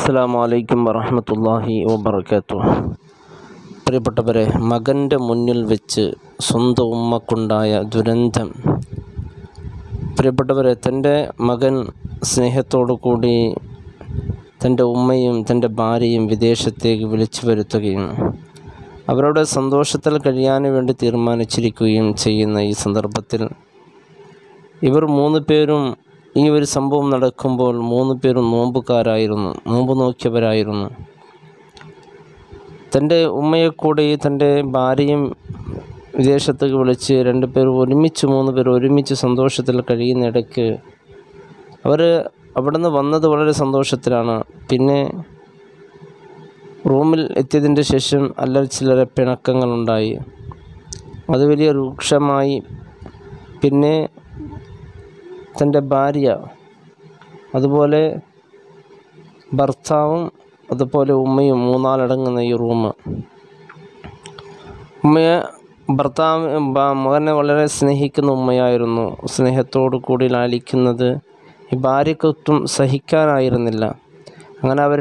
അസ്സാം വലൈക്കും വറഹമത്തല്ലാഹി വബർക്കാത്തു പ്രിയപ്പെട്ടവരെ മകന്റെ മുന്നിൽ വെച്ച് സ്വന്തം ഉമ്മക്കുണ്ടായ ദുരന്തം. പ്രിയപ്പെട്ടവരെ തന്റെ മകൻ സ്നേഹത്തോടു കൂടി തന്റെ ഉമ്മയും തന്റെ ഭാര്യയും വിദേശത്തേക്ക് വിളിച്ചു വരുത്തുകയും അവരുടെ സന്തോഷത്തിൽ കഴിയാൻ വേണ്ടി തീരുമാനിച്ചിരിക്കുകയും ചെയ്യുന്ന ഈ സന്ദർഭത്തിൽ ഇവർ മൂന്ന് പേരും ഈ ഒരു സംഭവം നടക്കുമ്പോൾ മൂന്ന് പേരും നോമ്പുകാരായിരുന്നു നോമ്പ് നോക്കിയവരായിരുന്നു. തന്റെ ഉമ്മയെ കൂടി തന്റെ ഭാര്യയും വിദേശത്തേക്ക് വിളിച്ച് രണ്ട് പേർ ഒരുമിച്ച് മൂന്ന് പേർ ഒരുമിച്ച് സന്തോഷത്തിൽ കഴിയുന്ന ഇടയ്ക്ക് അവർ അവിടെ നിന്ന് വന്നത് വളരെ സന്തോഷത്തിലാണ്. പിന്നെ റൂമിൽ എത്തിയതിന്റെ ശേഷം അല്ലറ ചില്ലറ പിണക്കങ്ങളുണ്ടായി. അത് വലിയ രൂക്ഷമായി. പിന്നെ തന്റെ ഭാര്യ അതുപോലെ ഭർത്താവും അതുപോലെ ഉമ്മയും മൂന്നാലടങ്ങുന്ന ഈ റൂം. ഉമ്മയെ ഭർത്താവ് മകനെ വളരെ സ്നേഹിക്കുന്ന ഉമ്മയായിരുന്നു. സ്നേഹത്തോടു കൂടി ലാലിക്കുന്നത് ഈ ഭാര്യക്കൊത്തും സഹിക്കാനായിരുന്നില്ല. അങ്ങനെ അവർ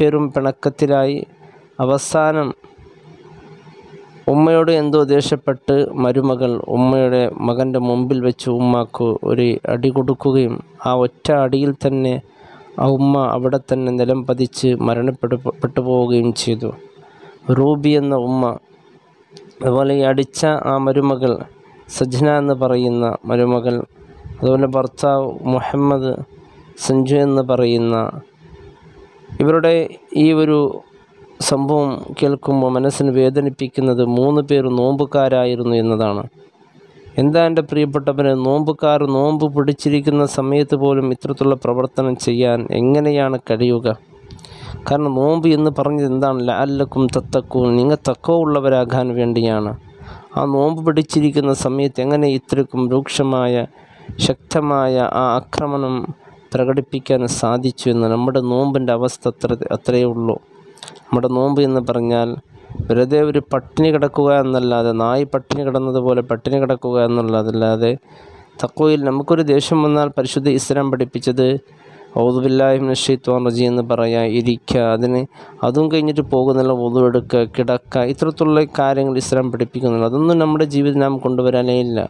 പേരും പിണക്കത്തിലായി. അവസാനം ഉമ്മയോട് എന്തോ ദേഷ്യപ്പെട്ട് മരുമകൾ ഉമ്മയുടെ മകന്റെ മുമ്പിൽ വെച്ച് ഉമ്മാക്ക് ഒരു അടി കൊടുക്കുകയും ആ ഒറ്റ അടിയിൽ തന്നെ ആ ഉമ്മ അവിടെ തന്നെ നിലം പതിച്ച് മരണപ്പെട്ടു പെട്ടു പോവുകയും ചെയ്തു. റൂബി എന്ന ഉമ്മ അതുപോലെ ഈ അടിച്ച ആ മരുമകൾ സജ്ന എന്ന് പറയുന്ന മരുമകൾ അതുപോലെ ഭർത്താവ് മുഹമ്മദ് സഞ്ജു എന്ന് പറയുന്ന ഇവരുടെ ഈ ഒരു സംഭവം കേൾക്കുമ്പോൾ മനസ്സിന് വേദനിപ്പിക്കുന്നത് മൂന്ന് പേർ നോമ്പുകാരായിരുന്നു എന്നതാണ്. എന്താ എന്റെ പ്രിയപ്പെട്ടവന് നോമ്പുകാർ നോമ്പ് പിടിച്ചിരിക്കുന്ന സമയത്ത് പോലും ഇത്തരത്തിലുള്ള പ്രവർത്തനം ചെയ്യാൻ എങ്ങനെയാണ് കഴിയുക? കാരണം നോമ്പ് എന്ന് പറഞ്ഞത് എന്താണ്? ലാലക്കും തത്തക്കും നിങ്ങൾ തക്കോ ഉള്ളവരാകാൻ വേണ്ടിയാണ്. ആ നോമ്പ് പിടിച്ചിരിക്കുന്ന സമയത്ത് എങ്ങനെ ഇത്രക്കും രൂക്ഷമായ ശക്തമായ ആ ആക്രമണം പ്രകടിപ്പിക്കാൻ സാധിച്ചു എന്ന് നമ്മുടെ നോമ്പിന്റെ അവസ്ഥ അത്ര അത്രയേ ഉള്ളൂ. നമ്മുടെ നോമ്പ് എന്ന് പറഞ്ഞാൽ വെറുതെ ഒരു പട്ടിണി കിടക്കുക എന്നല്ലാതെ നായി പട്ടിണി കിടന്നതുപോലെ പട്ടിണി കിടക്കുക എന്നുള്ളതല്ലാതെ തക്കോയിൽ നമുക്കൊരു ദേഷ്യം വന്നാൽ പരിശുദ്ധ ഇസ്ലാം പഠിപ്പിച്ചത് ഔദുബില്ലാഹിം ഷെയ്ത്തോൻ റജി എന്ന് പറയാം ഇരിക്കുക അതിന് അതും കഴിഞ്ഞിട്ട് പോകുന്നില്ല ഒതുവെടുക്കുക കിടക്കുക ഇത്തരത്തിലുള്ള കാര്യങ്ങൾ ഇസ്ലാം പഠിപ്പിക്കുന്നില്ല അതൊന്നും നമ്മുടെ ജീവിതം നാം കൊണ്ടുവരാനേ ഇല്ല.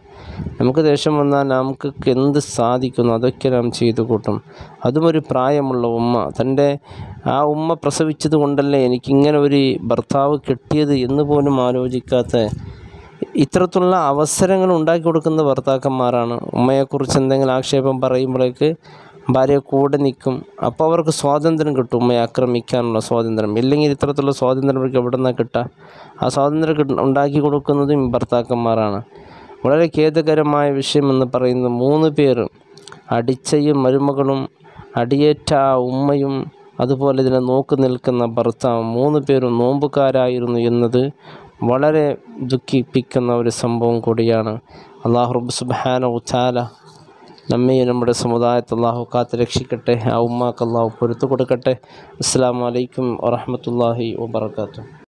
നമുക്ക് ദേഷ്യം വന്നാൽ നമുക്ക് എന്ത് സാധിക്കുന്നു അതൊക്കെ നാം ചെയ്തു കൂട്ടും. അതും ഒരു പ്രായമുള്ള ഉമ്മ. തന്റെ ആ ഉമ്മ പ്രസവിച്ചത് കൊണ്ടല്ലേ എനിക്കിങ്ങനെ ഒരു ഭർത്താവ് കിട്ടിയത് എന്ന് പോലും ആലോചിക്കാത്ത ഇത്തരത്തിലുള്ള അവസരങ്ങൾ ഉണ്ടാക്കി കൊടുക്കുന്ന ഭർത്താക്കന്മാരാണ്. ഉമ്മയെക്കുറിച്ച് എന്തെങ്കിലും ആക്ഷേപം പറയുമ്പോഴേക്ക് ഭാര്യ കൂടെ നിൽക്കും. അപ്പോൾ അവർക്ക് സ്വാതന്ത്ര്യം കിട്ടും ഉമ്മയെ ആക്രമിക്കാനുള്ള സ്വാതന്ത്ര്യം. ഇല്ലെങ്കിൽ ഇത്തരത്തിലുള്ള സ്വാതന്ത്ര്യം അവർക്ക് എവിടെ നിന്നാണ് കിട്ടുക? ആ സ്വാതന്ത്ര്യം കിട്ട- ഉണ്ടാക്കി കൊടുക്കുന്നതും ഭർത്താക്കന്മാരാണ്. വളരെ ഖേദകരമായ വിഷയം എന്ന് പറയുന്നത് മൂന്ന് പേരും അടിച്ചയും മരുമകളും അടിയേറ്റ ആ ഉമ്മയും അതുപോലെ ഇതിനെ നോക്കി നിൽക്കുന്ന ഭർത്താവ് മൂന്ന് പേരും നോമ്പുകാരായിരുന്നു എന്നത് വളരെ ദുഃഖിപ്പിക്കുന്ന ഒരു സംഭവം കൂടിയാണ്. അള്ളാഹു സുബ്ഹാന ഉച്ചാല നമ്മയും നമ്മുടെ സമുദായത്തെ അള്ളാഹു കാത്ത് രക്ഷിക്കട്ടെ ആ ഉമ്മാക്ക് അള്ളാഹു പൊരുത്തു കൊടുക്കട്ടെ. അസ്സാം വലൈക്കും വറഹമത്തല്ലാഹി വാബർക്കാത്തു